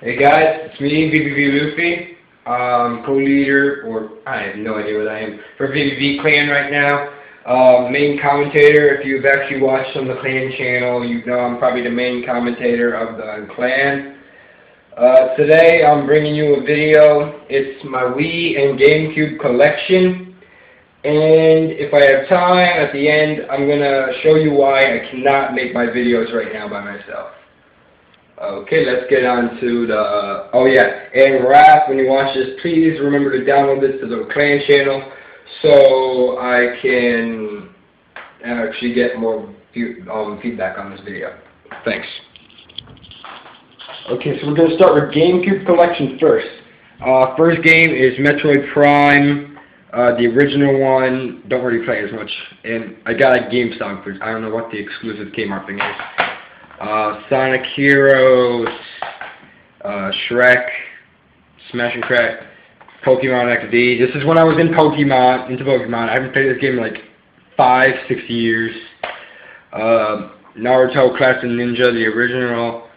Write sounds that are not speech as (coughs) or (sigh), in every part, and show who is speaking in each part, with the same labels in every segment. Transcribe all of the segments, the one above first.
Speaker 1: Hey guys, it's me, VVV Luffy, um, co-leader, or I have no idea what I am, for VVV Clan right now. Uh, main commentator, if you've actually watched on the Clan channel, you know I'm probably the main commentator of the Clan. Uh, today I'm bringing you a video. It's my Wii and GameCube collection. And if I have time at the end, I'm going to show you why I cannot make my videos right now by myself. Okay, let's get on to the, oh yeah, and Raph, when you watch this, please remember to download this to the clan channel so I can actually get more um, feedback on this video. Thanks. Okay, so we're going to start with GameCube Collection first. Uh, first game is Metroid Prime, uh, the original one. Don't really play as much. And I got a GameStop, I don't know what the exclusive Kmart thing is uh, Sonic Heroes, uh, Shrek, Smash n' Crash, Pokemon XD. This is when I was in Pokemon, into Pokemon. I haven't played this game in like five, six years. Uh, Naruto Clash of Ninja, the original.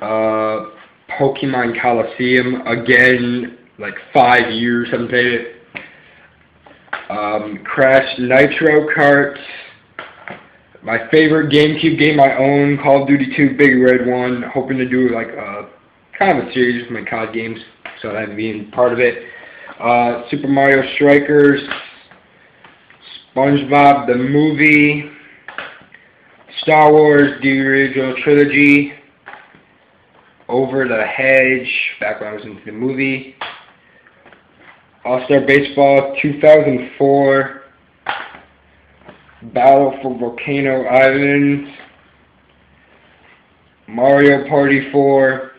Speaker 1: Uh, Pokemon Colosseum, again, like five years, haven't played it. Um, Crash Nitro Kart. My favorite GameCube game I own, Call of Duty 2 Big Red One. Hoping to do like a kind of a series with my COD games, so I'm being part of it. Uh, Super Mario Strikers, SpongeBob the movie, Star Wars the original trilogy, Over the Hedge, back when I was into the movie, All Star Baseball 2004. Battle for Volcano Island, Mario Party 4,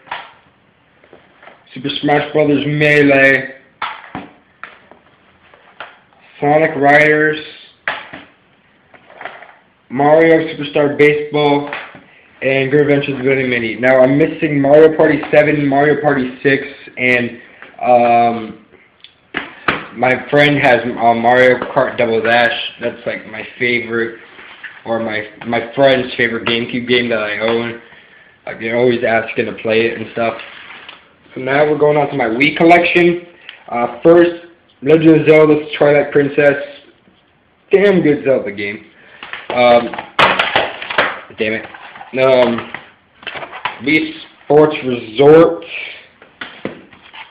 Speaker 1: Super Smash Bros. Melee, Sonic Riders, Mario Superstar Baseball, and Great Adventures of Mini. Now I'm missing Mario Party 7, Mario Party 6, and um, my friend has um, Mario Kart Double Dash. That's like my favorite, or my my friend's favorite GameCube game that I own. I've been always asking to play it and stuff. So now we're going on to my Wii collection. Uh, first, Legend of Zelda Twilight Princess. Damn good Zelda game. Um, damn it. Um, Wii Sports Resort.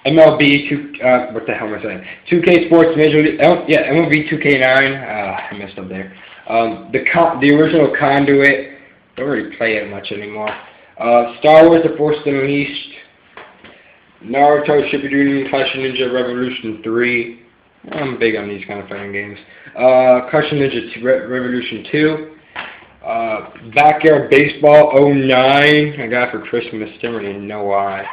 Speaker 1: MLB two uh, what the hell am I saying? 2K Sports Major League. Oh, yeah, MLB 2K9. Uh, I messed up there. Um, the con the original Conduit. Don't really play it much anymore. Uh, Star Wars: The Force Unleashed. Naruto Shippuden Clash Ninja Revolution 3. I'm big on these kind of fighting games. Uh, Clash Ninja 2, Re Revolution 2. Uh, Backyard Baseball 09. I got for Christmas. Didn't really know why.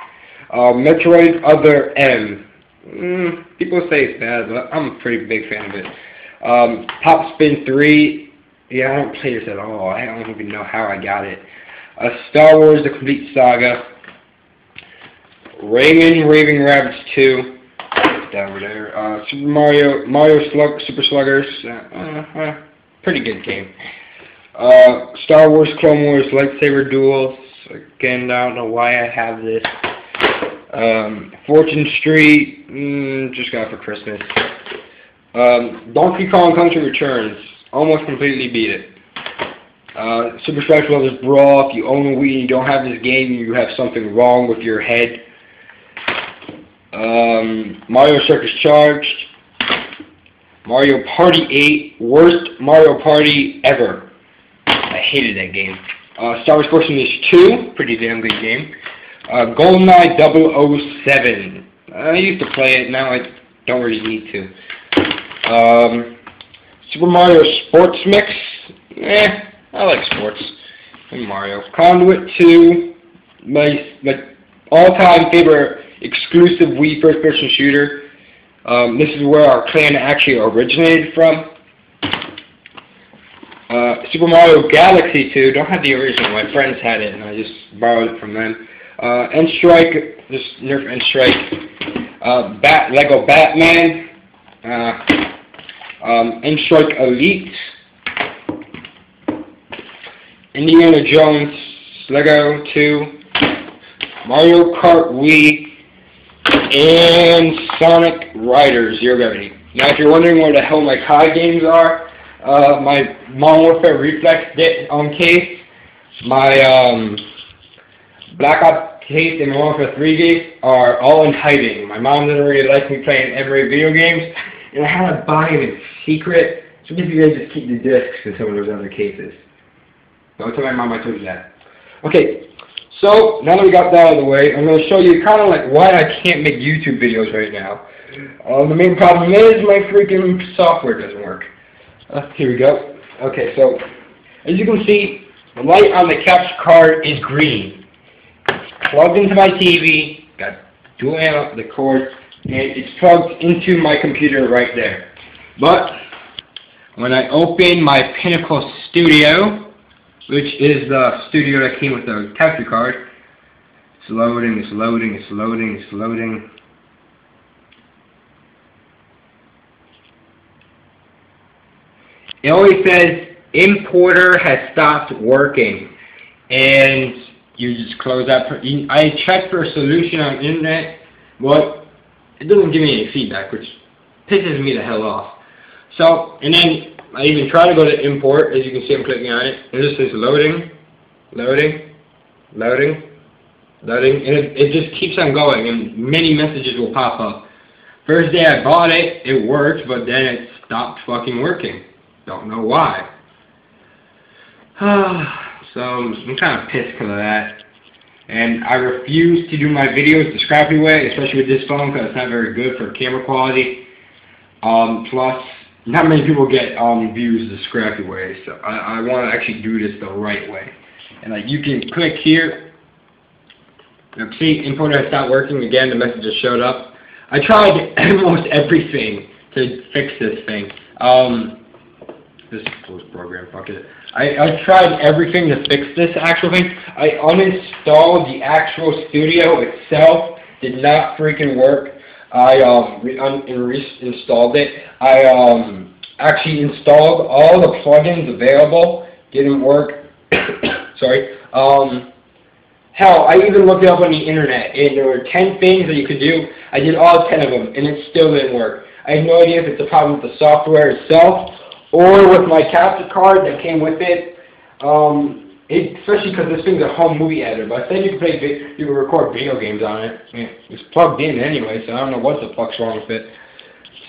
Speaker 1: Uh, Metroid Other M. Mm, people say it's bad, but I'm a pretty big fan of it. Um, Top Spin 3. Yeah, I don't play this at all. I don't even know how I got it. Uh, Star Wars The Complete Saga. Rayman Raving Rabbids 2. Down over there. Uh, Super Mario Mario Slug Super Sluggers. Uh, uh, uh pretty good game. Uh, Star Wars Clone Wars Lightsaber Duels. Again, I don't know why I have this. Um, Fortune Street, mm, just got for Christmas. Um, Donkey Kong Country Returns, almost completely beat it. Uh, Super Smash Bros. Brawl, if you own a Wii and you don't have this game, you have something wrong with your head. Um, Mario Circus Charged. Mario Party 8, worst Mario Party ever. I hated that game. Uh, Star Wars Force Unleashed 2, pretty damn good game. Uh, GoldenEye 007. I used to play it, now I don't really need to. Um, Super Mario Sports Mix. Eh, I like sports. And Mario. Conduit 2. My, my all-time favorite exclusive Wii first-person shooter. Um, this is where our clan actually originated from. Uh, Super Mario Galaxy 2. Don't have the original. My friends had it, and I just borrowed it from them. Uh, N-Strike, just nerf N-Strike. Uh, Bat, Lego Batman. Uh, um, N-Strike Elite. Indiana Jones, Lego 2. Mario Kart Wii, and Sonic Riders Zero Gravity. Now, if you're wondering where the hell my COD games are, uh, my Modern Warfare Reflex on um, case, my um, Black Ops case, and Modern Warfare 3 case are all in hiding. My mom doesn't really like me playing every video games, and I had to buy them in secret. So maybe you guys just keep the discs in some of those other cases. Don't tell my mom I told you that. Okay, so now that we got that out of the way, I'm going to show you kind of like why I can't make YouTube videos right now. Uh, the main problem is my freaking software doesn't work. Uh, here we go. Okay, so as you can see, the light on the capture card is green. Plugged into my TV, got dual amp, the cord, and it's plugged into my computer right there. But when I open my Pinnacle Studio, which is the studio that came with the capture card, it's loading, it's loading, it's loading, it's loading. It always says importer has stopped working and you just close that. I checked for a solution on the internet, but it doesn't give me any feedback, which pisses me the hell off. So, and then I even try to go to import, as you can see I'm clicking on it, and this says loading, loading, loading, loading, and it, it just keeps on going, and many messages will pop up. First day I bought it, it worked, but then it stopped fucking working. Don't know why. (sighs) (sighs) so I'm kind of pissed because of that. And I refuse to do my videos the scrappy way, especially with this phone because it's not very good for camera quality. Um, plus, not many people get um, views the scrappy way, so I, I want to actually do this the right way. And like you can click here. Now, see, importer has stopped working again. The message just showed up. I tried (laughs) almost everything to fix this thing. Um, this closed program, fuck it. I, I tried everything to fix this actual thing. I uninstalled the actual studio itself. Did not freaking work. I um, re reinstalled it. I um, actually installed all the plugins available. Didn't work. (coughs) Sorry. Um, hell, I even looked it up on the internet, and there were 10 things that you could do. I did all 10 of them, and it still didn't work. I have no idea if it's a problem with the software itself or with my capture card that came with it. Um, it, especially because this thing's a home movie editor, but I said you can play, you can record video games on it. I mean, it's plugged in anyway, so I don't know what the fuck's wrong with it.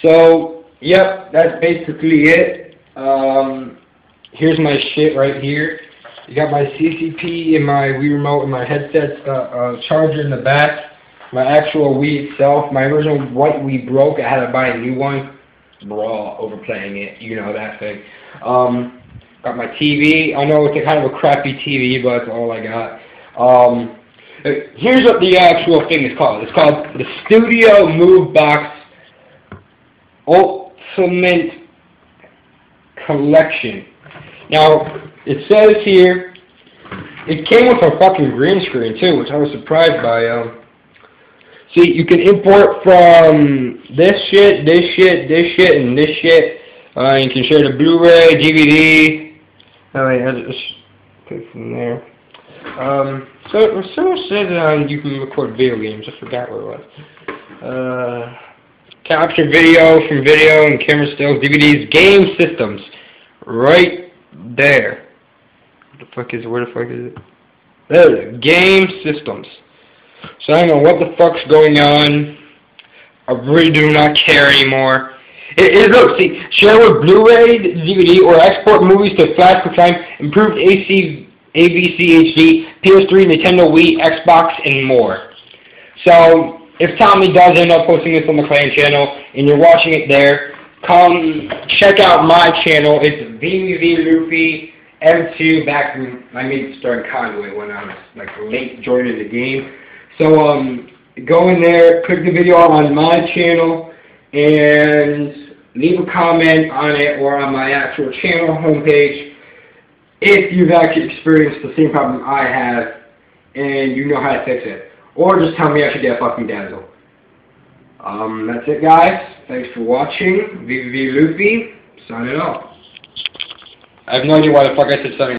Speaker 1: So, yep, that's basically it. Um, here's my shit right here. You got my CCP and my Wii remote and my headset uh, uh, charger in the back. My actual Wii itself, my original white Wii broke. I had to buy a new one. Raw, overplaying it, you know that thing. Um, Got my TV. I know it's a kind of a crappy TV, but that's all I got. Um, here's what the actual thing is called. It's called the Studio MovieBox Ultimate Collection. Now, it says here, it came with a fucking green screen too, which I was surprised by. Um, see, you can import from this shit, this shit, this shit, and this shit. Uh, you can share the Blu-ray, DVD, Oh wait, I just put from there. Um, so, so it says um, you can record video games. I forgot what it was. Uh, capture video from video and camera stills, DVDs, game systems. Right there. What the fuck is it? Where the fuck is it? There it is. Game systems. So I don't know what the fuck's going on. I really do not care anymore. It, it, look, see, share with Blu-ray, DVD, or export movies to Flash for time, improved AC, AVC HD, PS3, Nintendo Wii, Xbox, and more. So, if Tommy does end up posting this on the Clan channel, and you're watching it there, come check out my channel. It's VVV Luffy M2 back when I made starting Conway when I was like late joining the game. So um, go in there, click the video on my channel, and leave a comment on it or on my actual channel homepage if you've actually experienced the same problem I have and you know how to fix it. Or just tell me I should get a fucking dazzle. Um, that's it guys. Thanks for watching. VVV Luffy, signing off. I have no idea why the fuck I said something.